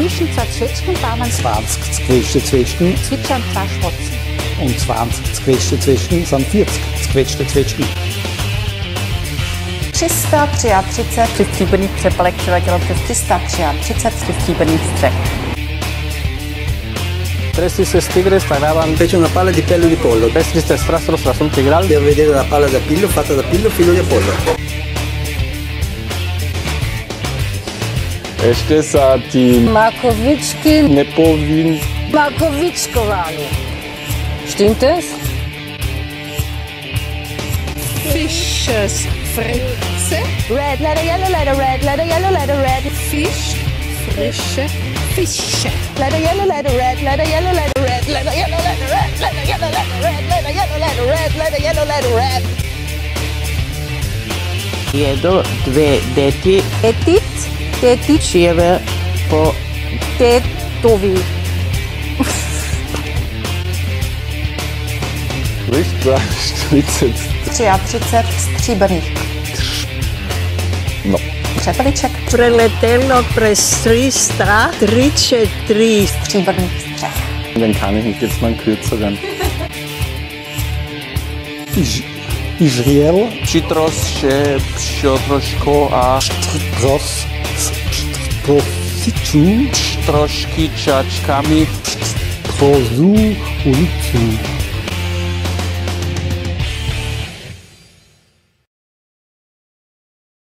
Zwischen zwei baumen 20 zerquetschte Zwetschgen zwitschern zwei Spatzen. und 20 zerquetschte Zwetschgen sind 40 zerquetschte Zwetschgen. 333 Při stříbrných přepalech přiletělo přes 333 při stříbrných střech. Tres tristes tigres pagaban Fece una palla di pelo di pollo tres tristes rastros tras un tigral. per vedere la palla da pillo fatta da pillo filo di Apollo. Ještě sa ti Markowiczki nepovin Markowitschkowali. Stimmt es? Fisches Fritze, Red letter, yellow letter, red letter, yellow letter, red. Fisch, frische Fische. letter, yellow letter, red letter, yellow letter, red letter, yellow letter, red letter, yellow letter, red letter, yellow letter, red letter, yellow letter, red. Jedo dve deti. Etit, tetit, šijeve po tetovi. Licht 40 33 stříbrných. No. Přepeliček Preletelo přes 300 33 stříbrných střech. Den kann ich nicht jetzt mal einen kürzeren. Iž, Ižriel, Citrosše, pšotroško a Pros, Prosiču, trošky čačkami. Prosu, Ulicu.